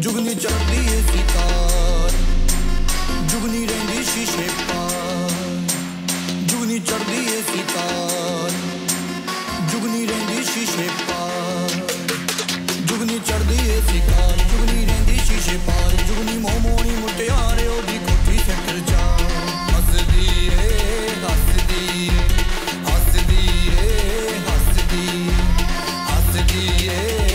ਜੁਗਨੀ ਚੜਦੀ ਏ ਸਿਤਾਰ। ਜੁਗਨੀ ਰਹਿੰਦੀ ਸ਼ੀਸ਼ੇ ਪਾਰ। ਜੁਗਨੀ ਚੜਦੀ ਏ ਸਿਤਾਰ। ਜੁਗਨੀ ਰਹਿੰਦੀ ਸ਼ੀਸ਼ੇ ਪਾਰ। ਜੁਗਨੀ ਚੜਦੀ ਏ ਸਿਤਾਰ। ਜੁਗਨੀ ਰਹਿੰਦੀ ਸ਼ੀਸ਼ੇ ਪਾਰ। ਜੁਗਨੀ ਮੋਮੋਣੀ ਮੁਟਿਆਰ ਉਹਦੀ ਕੋਠੀ ਸੈਕਟਰ ਚਾ ਹੱਸਦੀ ਏ ਹੱਸਦੀ ਏ ਹੱਸਦੀ ਏ, ਹੱਸਦੀ ਹੱਸਦੀ ਏ।